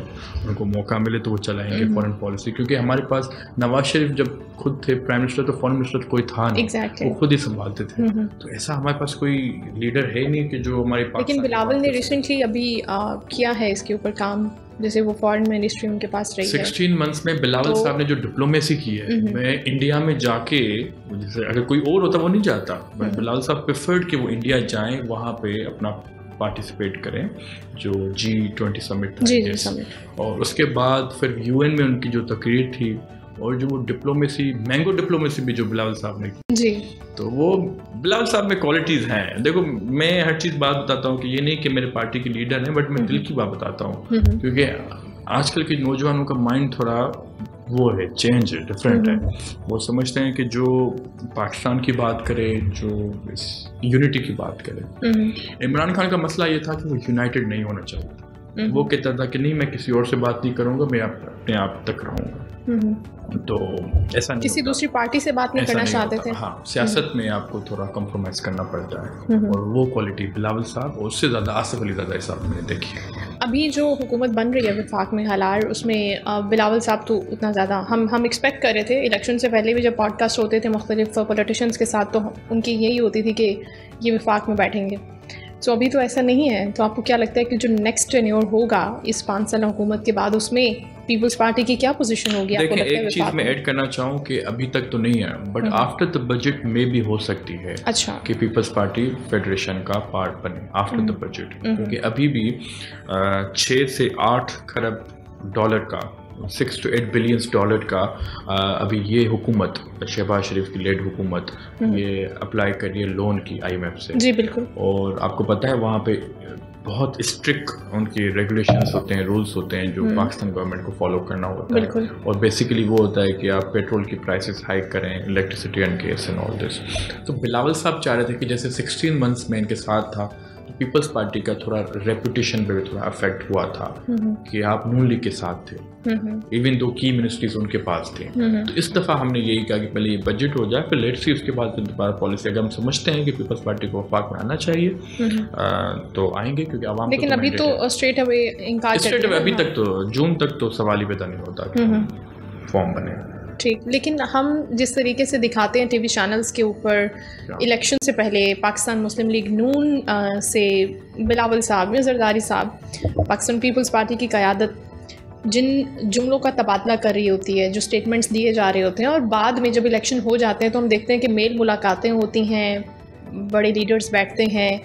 उनको मौका मिले तो वो चलाएँगे फॉरेन पॉलिसी क्योंकि हमारे पास नवाज़ शरीफ जब खुद थे प्राइम मिनिस्टर तो फॉरेन मिनिस्टर तो कोई था नहीं। Exactly. वो खुद ही संभालते थे। तो ऐसा हमारे पास कोई लीडर है नहीं कि जो हमारे पास लेकिन बिलावल ने रिसेंटली अभी आ, किया है इसके ऊपर काम जैसे वो फॉरेन मिनिस्ट्री उनके पास रही है। सिक्सटीन मंथ्स में बिलावल तो- साहब ने जो डिप्लोमेसी की है मैं इंडिया में जाके जैसे अगर कोई और होता वो नहीं जाता। बट बिलावल साहब प्रेफर्ड कि वो इंडिया जाएँ वहाँ पे अपना पार्टिसिपेट करें जो जी ट्वेंटी समिट था और उसके बाद फिर यूएन में उनकी जो तकरीर थी और जो वो डिप्लोमेसी मैंगो डिप्लोमेसी भी जो बिलावल साहब ने की। जी। तो वो बिलावल साहब में क्वालिटीज़ हैं। देखो मैं हर चीज़ बात बताता हूँ कि ये नहीं कि मेरे पार्टी के लीडर हैं बट मैं दिल की बात बताता हूँ। हम्म, क्योंकि आजकल के नौजवानों का माइंड थोड़ा वो है चेंज है डिफरेंट है। वो समझते हैं कि जो पाकिस्तान की बात करे जो इस यूनिटी की बात करे। हम्म, इमरान खान का मसला ये था कि वो यूनाइटेड नहीं होना चाहता हम्म, वो कहता था कि नहीं मैं किसी और से बात नहीं करूँगा मैं अपने आप तक रहूँगा। हम्म, तो ऐसा नहीं किसी दूसरी पार्टी से बात नहीं करना चाहते थे। हाँ सियासत में आपको थोड़ा कॉम्प्रोमाइज करना पड़ता है। हम्म। और वो क्वालिटी बिलावल साहब और उससे ज़्यादा आसिफ अली ज़्यादा साहब मैंने देखी अभी जो हुकूमत बन रही है विफाक में हालार उसमें बिलावल साहब तो उतना ज़्यादा हम हम एक्सपेक्ट कर रहे थे इलेक्शन से पहले भी जब पॉडकास्ट होते थे मुख्तलिफ़ पॉलिटिशियंस के साथ तो उनकी यही होती थी कि ये विफाक में बैठेंगे। सो अभी तो ऐसा नहीं है। तो आपको क्या लगता है कि जो नेक्स्ट टेन्योर होगा इस पाँच साल हुकूमत के बाद उसमें पीपल्स पार्टी की क्या पोजीशन होगी? आपको लगता है एक चीज़ मैं? ऐड करना चाहूँ कि अभी तक तो नहीं है बट आफ्टर द बजट में भी हो सकती है अच्छा। कि पीपल्स पार्टी फेडरेशन का पार्ट बने आफ्टर द बजट क्योंकि अभी भी छः से आठ खरब डॉलर का six to eight billions dollar का अभी ये हुकूमत शहबाज शरीफ की लेड हुकूमत ये अप्लाई कर रही है लोन की आईएमएफ से। जी बिल्कुल। और आपको पता है वहाँ पे बहुत स्ट्रिक्ट उनके रेगुलेशंस होते हैं रूल्स होते हैं जो पाकिस्तान गवर्नमेंट को फॉलो करना होता है। और बेसिकली वो होता है कि आप पेट्रोल की प्राइसेस हाइक करें electricity and gas and all this तो बिलावल साहब चाह रहे थे कि जैसे 16 मंथ्स में इनके साथ था पीपल्स पार्टी का थोड़ा रेपुटेशन पे भी थोड़ा अफेक्ट हुआ था कि आप नून लीग के साथ थे। इवन दो की मिनिस्ट्रीज उनके पास थे। तो इस दफ़ा हमने यही कहा कि पहले ये बजट हो जाए फिर लेट सी उसके बाद फिर दोबारा पॉलिसी अगर हम समझते हैं कि पीपल्स पार्टी को वफाक में आना चाहिए तो आएँगे क्योंकि आवाम लेकिन अभी तो स्ट्रेट अवे कर स्टेट अभी तक तो जून तक तो सवाल ही पैदा नहीं होता फॉर्म बने। ठीक। लेकिन हम जिस तरीके से दिखाते हैं टीवी चैनल्स के ऊपर इलेक्शन से पहले पाकिस्तान मुस्लिम लीग नून अ, से बिलावल साहब या जरदारी साहब पाकिस्तान पीपल्स पार्टी की क़्यादत जिन जुमलों का तबादला कर रही होती है जो स्टेटमेंट्स दिए जा रहे होते हैं और बाद में जब इलेक्शन हो जाते हैं तो हम देखते हैं कि मेल मुलाकातें होती हैं बड़े लीडर्स बैठते हैं।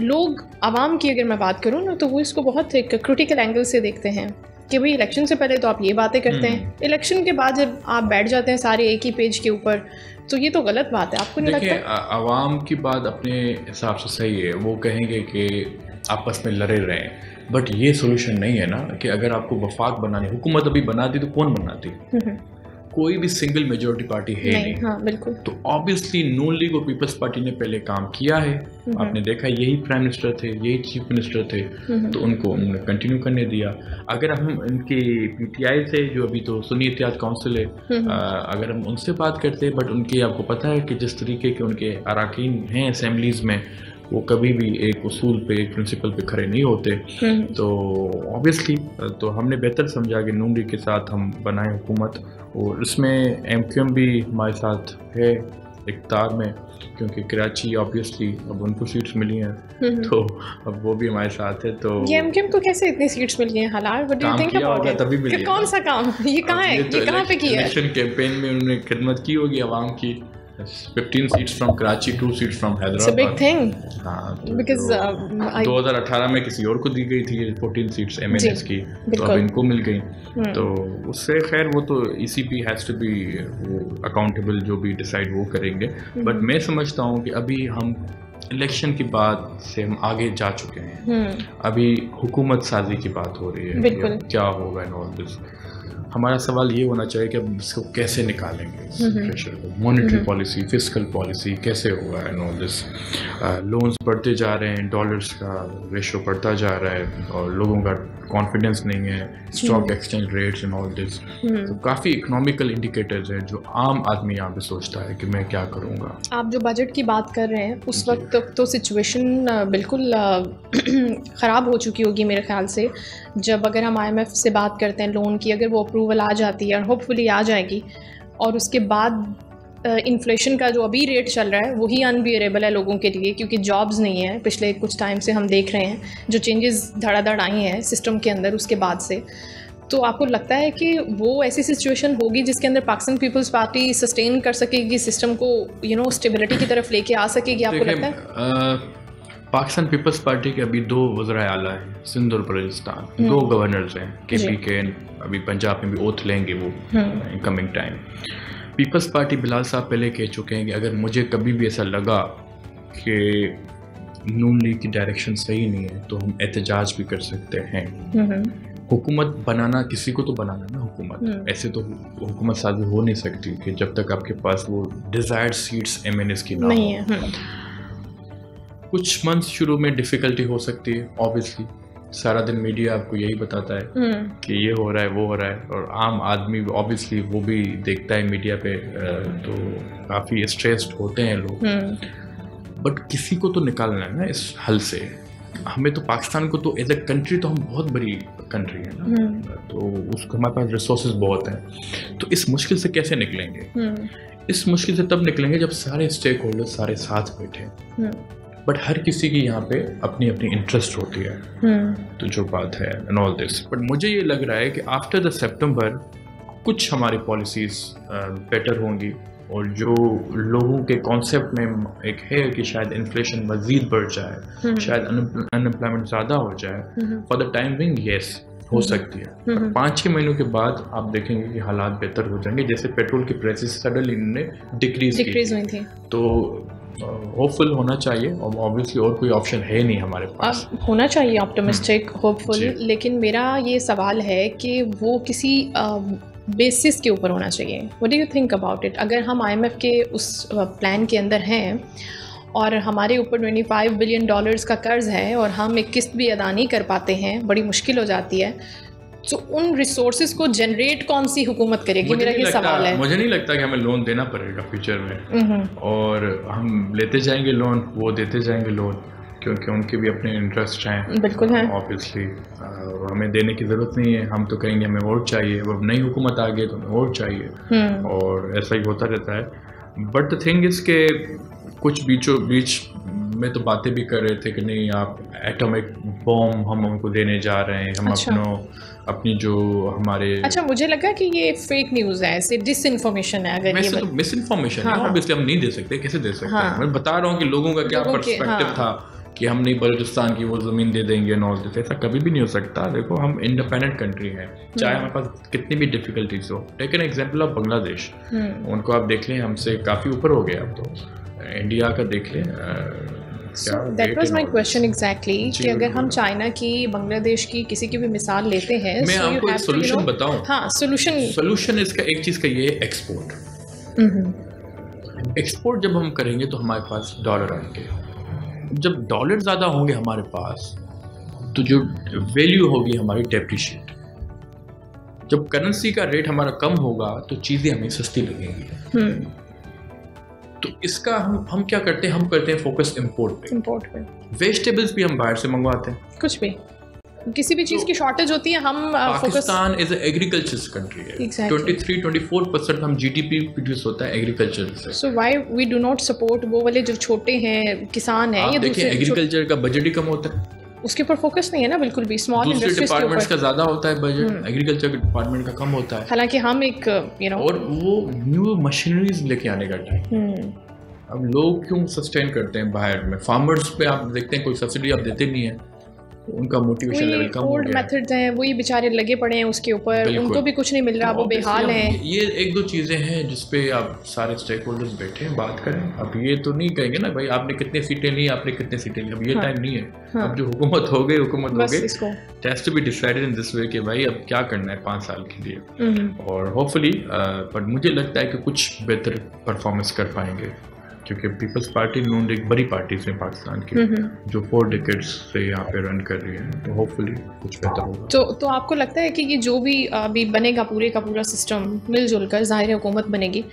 लोग आवाम की अगर मैं बात करूँ ना तो वो इसको बहुत एक क्रिटिकल एंगल से देखते हैं। कि भाई इलेक्शन से पहले तो आप ये बातें करते हैं। इलेक्शन के बाद जब आप बैठ जाते हैं सारे एक ही पेज के ऊपर तो ये तो गलत बात है। आपको नहीं लगता? आवाम की बात अपने हिसाब से सही है। वो कहेंगे कि आपस में लड़े रहें। बट ये सोल्यूशन नहीं है ना कि अगर आपको वफाक बनानी हुकूमत अभी बनाती तो कौन बनाती? हम्म, कोई भी सिंगल मेजोरिटी पार्टी है नहीं नहीं। हाँ बिल्कुल। तो ऑब्वियसली नून लीग और पीपल्स पार्टी ने पहले काम किया है। आपने देखा यही प्राइम मिनिस्टर थे यही चीफ मिनिस्टर थे तो उनको उन्होंने कंटिन्यू करने दिया। अगर हम इनकी पीटीआई से जो अभी तो सुनी इतिहाद काउंसिल है आ, अगर हम उनसे बात करते बट उनके आपको पता है कि जिस तरीके के उनके अरकान हैं असम्बलीज में वो कभी भी एक उसूल पे एक प्रिंसिपल पे खड़े नहीं होते। हम्म, तो ऑब्वियसली तो हमने बेहतर समझा कि नून के साथ हम बनाए हुकूमत और इसमें एम क्यू एम भी हमारे साथ है इकतार में क्योंकि कराची ऑब्वियसली अब उनको सीट्स मिली हैं। हम्म, तो अब वो भी हमारे साथ है तो ये एमकेएम को कैसे इतनी सीट्स मिल हैं Halar what do you think about it तभी मिली कौन सा काम? ये कहाँ है? ये कहाँ पे किया है? इलेक्शन कैंपेन में उन्होंने खिदमत की होगी आवाम की। 15 seats from Karachi two seats from it's a big Hyderabad thing हाँ तो बिकॉज़ जो 2018 में किसी और को दी गई थी 14 सीट्स एमएनएस की तो अब इनको मिल गई। तो उससे खैर वो तो ECP has to be accountable जो भी डिसाइड वो करेंगे। बट मैं समझता हूँ कि अभी हम इलेक्शन की बात से हम आगे जा चुके हैं। हम्म। अभी हुकूमत साजी की बात हो रही है क्या होगा इन ऑल दिस हमारा सवाल ये होना चाहिए कि अब इसको कैसे निकालेंगे इस प्रेशर को? मॉनेटरी पॉलिसी फ़िज़िकल पॉलिसी कैसे होगा इन ऑल दिस लोन्स बढ़ते जा रहे हैं डॉलर्स का रेशो बढ़ता जा रहा है और लोगों का कॉन्फिडेंस नहीं है stock exchange rates and all this तो काफ़ी इकोनॉमिकल इंडिकेटर्स हैं जो आम आदमी यहाँ पे सोचता है कि मैं क्या करूँगा। आप जो बजट की बात कर रहे हैं उस वक्त तो सिचुएशन बिल्कुल ख़राब हो चुकी होगी मेरे ख्याल से। जब अगर हम आईएमएफ से बात करते हैं लोन की अगर वो अप्रूवल आ जाती है और होपफुली आ जाएगी। और उसके बाद इन्फ्लेशन का जो अभी रेट चल रहा है वही अनबियरेबल है लोगों के लिए क्योंकि जॉब्स नहीं है। पिछले कुछ टाइम से हम देख रहे हैं जो चेंजेस धड़ाधड़ आई हैं सिस्टम के अंदर उसके बाद से। तो आपको लगता है कि वो ऐसी सिचुएशन होगी जिसके अंदर पाकिस्तान पीपल्स पार्टी सस्टेन कर सकेगी सिस्टम को यू नो स्टेबिलिटी की तरफ़ लेके आ सकेगी आपको लगता है? देखिए पाकिस्तान पीपल्स पार्टी के अभी दो वजरा आला हैं सिंध और बलूचिस्तान। दो गवर्नर्स हैं के पी के अभी पंजाब में भी ओथ लेंगे वो हम्म, coming time Peoples Party Bilal sahab पहले कह चुके हैं कि अगर मुझे कभी भी ऐसा लगा कि नून लीग की डायरेक्शन सही नहीं है तो हम एहतजाज भी कर सकते हैं। हम्म, हुकूमत बनाना किसी को तो बनाना ना हुकूमत। हम्म। ऐसे तो हुकूमत साजी हो नहीं सकती कि जब तक आपके पास वो desired seats M N S की ना नहीं हो। है हम्म, कुछ मंथ शुरू में डिफ़िकल्टी हो सकती है ऑब्वियसली सारा दिन मीडिया आपको यही बताता है हम्म, कि ये हो रहा है वो हो रहा है और आम आदमी ऑब्वियसली वो भी देखता है मीडिया पे तो काफ़ी स्ट्रेस्ड होते हैं लोग। हम्म, बट किसी को तो निकालना है ना इस हल से। हमें तो पाकिस्तान को तो एज अ कंट्री तो हम बहुत बड़ी कंट्री है ना। हम्म, तो उसको हमारे पास रिसोर्सेज बहुत हैं। तो इस मुश्किल से कैसे निकलेंगे? इस मुश्किल से तब निकलेंगे जब सारे स्टेक होल्डर सारे साथ बैठे। बट हर किसी की यहाँ पे अपनी अपनी इंटरेस्ट होती है। हम्म, तो जो बात है एंड ऑल दिस बट मुझे ये लग रहा है कि आफ्टर द सेप्टेम्बर कुछ हमारी पॉलिसीज़ बेटर होंगी। और जो लोगों के कॉन्सेप्ट में एक है कि शायद इन्फ्लेशन मज़ीद बढ़ जाए हम्म, शायद अनएम्प्लॉयमेंट ज़्यादा हो जाए हम्म, for the time being yes हो सकती है। हम्म। पाँच छः महीनों के बाद आप देखेंगे कि हालात बेहतर हो जाएँगे जैसे पेट्रोल की प्राइसेस सडनली इन्होंने डिक्रीज डिक्रीज हुई थी। तो होपफुल होना चाहिए और ऑब्वियसली और कोई ऑप्शन है नहीं हमारे पास। अब होना चाहिए ऑप्टोमिस्टिक होपफुल लेकिन मेरा ये सवाल है कि वो किसी बेसिस के ऊपर होना चाहिए। What do you think about it अगर हम आईएमएफ के उस प्लान के अंदर हैं और हमारे ऊपर 25 बिलियन डॉलर्स का कर्ज है और हम एक किस्त भी अदा नहीं कर पाते हैं बड़ी मुश्किल हो जाती है तो उन रिसोर्सेज को जनरेट कौन सी हुकूमत करेगी? मेरा ये सवाल है। मुझे नहीं लगता कि हमें लोन देना पड़ेगा फ्यूचर में। हम्म, और हम लेते जाएँगे लोन वो देते जाएँगे लोन क्योंकि उनके भी अपने इंटरेस्ट हैं। बिल्कुल है। ऑब्वियसली हमें देने की ज़रूरत नहीं है। हम तो कहेंगे हमें वोट चाहिए। अब नई हुकूमत आ गई तो हमें वोट चाहिए। हम्म, और ऐसा ही होता रहता है। बट द थिंग इज़ के कुछ बीचों बीच में तो बातें भी कर रहे थे कि नहीं आप एटॉमिक बॉम्ब हम उनको देने जा रहे हैं। हम अच्छा। अपनों अपनी जो हमारे अच्छा मुझे लगा कि ये फेक न्यूज़ है ऐसे डिसइंफॉर्मेशन है अगर ये तो मिस इन्फॉर्मेशन हाँ, है हाँ। ऑब्वियसली हम नहीं दे सकते कैसे दे सकते हाँ। हैं मैं बता रहा हूँ कि लोगों का क्या पर्सपेक्टिव हाँ। था कि हम नहीं बलूचिस्तान की वो ज़मीन दे देंगे नॉल दिस ऐसा कभी भी नहीं हो सकता देखो हम इंडिपेंडेंट कंट्री हैं चाहे हम्म। हमारे पास कितनी भी डिफिकल्टीज हो take an example of Bangladesh उनको आप देख लें हमसे काफ़ी ऊपर हो गया अब तो इंडिया का देख लें अ, So क्या that rate was है my और- question exactly जी, कि अगर हम चाइना की बांग्लादेश की किसी की भी मिसाल लेते हैं मैं so आपको एक सोल्यूशन बताऊँ। हाँ सोल्यूशन सोल्यूशन इसका एक चीज़ का ये है एक्सपोर्ट एक्सपोर्ट जब हम करेंगे तो हमारे पास डॉलर आएँगे। जब डॉलर ज़्यादा होंगे हमारे पास तो जो वैल्यू होगी हमारी डेप्रिशिएट जब करेंसी का रेट हमारा कम होगा तो चीज़ें हमें सस्ती लगेंगी। तो इसका हम हम क्या करते हैं? हम करते हैं फोकस इम्पोर्ट पे। इम्पोर्ट पे। वेजिटेबल्स भी हम बाहर से मंगवाते हैं। कुछ भी। किसी भी चीज़ तो की शॉर्टेज होती है हम पाकिस्तान इज़ एग्रीकल्चर कंट्री है। Twenty three twenty four percent हम जीडीपी प्रोड्यूस होता है एग्रीकल्चर से। So why we do not support वो वाले जो छोटे हैं किसान हैं देखिए एग्रीकल्चर का बजट ही कम होता है। उसके ऊपर फोकस नहीं है ना बिल्कुल भी स्मॉल इंडस्ट्रीज़ के डिपार्टमेंट्स ऊपर का ज़्यादा होता है बजट एग्रीकल्चर डिपार्टमेंट का कम होता है। हालाँकि हम एक यू नो और वो न्यू मशीनरीज लेके आने का टाइम अब लोग क्यों सस्टेन करते हैं बाहर में? फार्मर्स पे आप देखते हैं कोई सब्सिडी आप देते नहीं है। उनका मोटिवेशन लेवल कम हो ओल्ड गया। है। मेथड्स हैं वही बेचारे लगे पड़े हैं उसके ऊपर उनको भी कुछ नहीं मिल रहा वो बेहाल हैं। ये एक दो चीज़ें हैं जिसपे आप सारे स्टेक होल्डर्स बैठे हैं बात करें। अब ये तो नहीं कहेंगे ना भाई आपने कितनी सीटें ली आपने कितनी सीटें ली। अब ये हाँ। टाइम नहीं है। हाँ। अब जो हुकूमत हो गई हुकूमत हो गई। Test to be decided in this way कि भाई अब क्या करना है पाँच साल के लिए। हम्म, और होपफुली बट मुझे लगता है कि कुछ बेहतर परफॉर्मेंस कर पाएँगे। क्योंकि Peoples Party Noon League parties parties हैं पाकिस्तान की हम्म। जो फोर डिकेट्स से यहाँ पे रन कर रही है तो होपफुली कुछ बेहतर होगा। तो तो आपको लगता है कि ये जो भी अभी बनेगा पूरे का पूरा सिस्टम मिलजुल कर ज़ाहिर हुकूमत बनेगी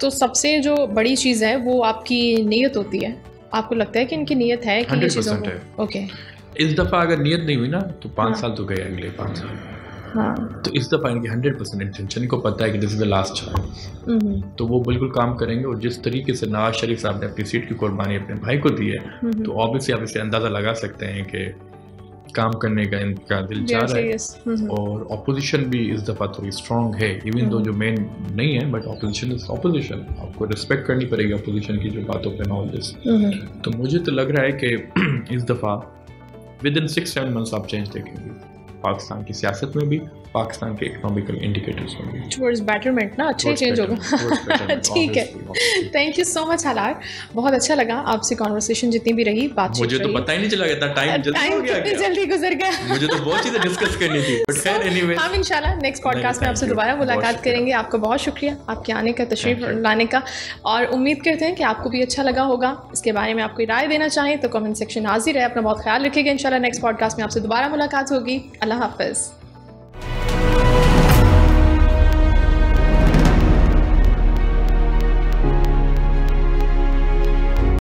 तो सबसे जो बड़ी चीज़ है वो आपकी नीयत होती है? आपको लगता है कि इनकी नीयत है कि ये चीज़ों ओके इस दफ़ा अगर नीयत नहीं हुई ना तो पाँच हाँ। साल तो गए अगले पाँच साल। हाँ। तो इस दफ़ा इनकी हंड्रेड परसेंट इंटेंशन को पता है कि this is the last hmm, तो वो बिल्कुल काम करेंगे और जिस तरीके से नवाज़ शरीफ साहब ने अपनी सीट की कुर्बानी अपने भाई को दी है हम्म, तो ऑब्वियसली आप इसे अंदाज़ा लगा सकते हैं कि काम करने का इनका दिल चाह रहा है। और ऑपोजिशन भी इस दफ़ा थोड़ी स्ट्रांग है इवन दो जो मेन नहीं है बट ऑपोजिशन इज़ ऑपोजिशन आपको रिस्पेक्ट करनी पड़ेगी ऑपोजिशन की जो बातों पे नॉल दिस तो मुझे तो लग रहा है कि इस दफ़ा within six seven months आप चेंज देखेंगे। पाकिस्तान की सियासत में भी पाकिस्तान के इकोनॉमिकल इंडिकेटर्स भी टुवर्ड्स बेटरमेंट ना अच्छे चेंज होगा। ठीक है। Thank you so much Halar बहुत अच्छा लगा आपसे कॉन्वर्सेशन जितनी भी रही बात मुझे तो पता ही नहीं चला इतना टाइम जल्दी हो गया जल्दी गुजर गया। मुझे तो बहुत चीज़ें डिस्कस करनी थी बट खैर एनीवे हम इंशाल्लाह नेक्स्ट पॉडकास्ट में आपसे दोबारा मुलाकात करेंगे। आपका बहुत शुक्रिया आपके आने का तशरीफ़ लाने का। और उम्मीद करते हैं कि आपको भी अच्छा लगा होगा। इसके बारे में आपको राय देना चाहें तो कमेंट सेक्शन हाजिर है अपना बहुत ख्याल रखिएगा। इंशाल्लाह नेक्स्ट पॉडकास्ट में आपसे दोबारा मुलाकात होगी। अल्लाह हाफिज़।